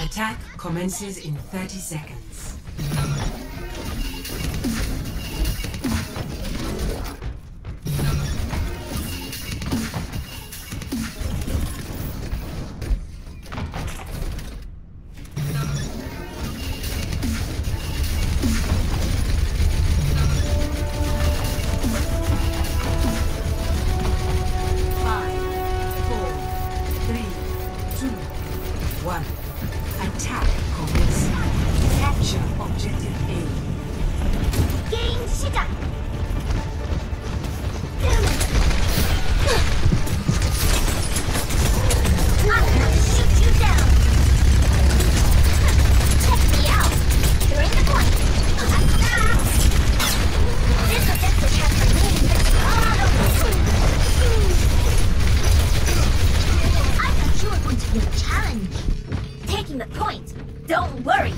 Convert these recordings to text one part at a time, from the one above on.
Attack commences in 30 seconds. The point. Don't worry,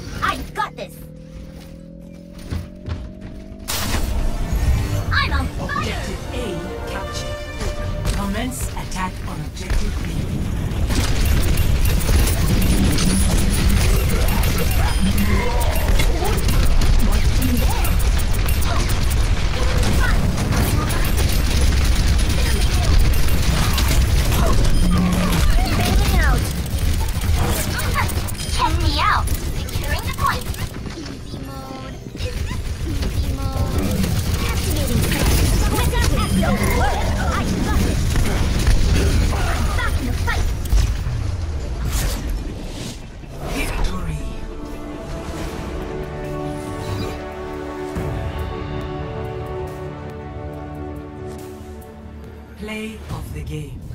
Play of the game.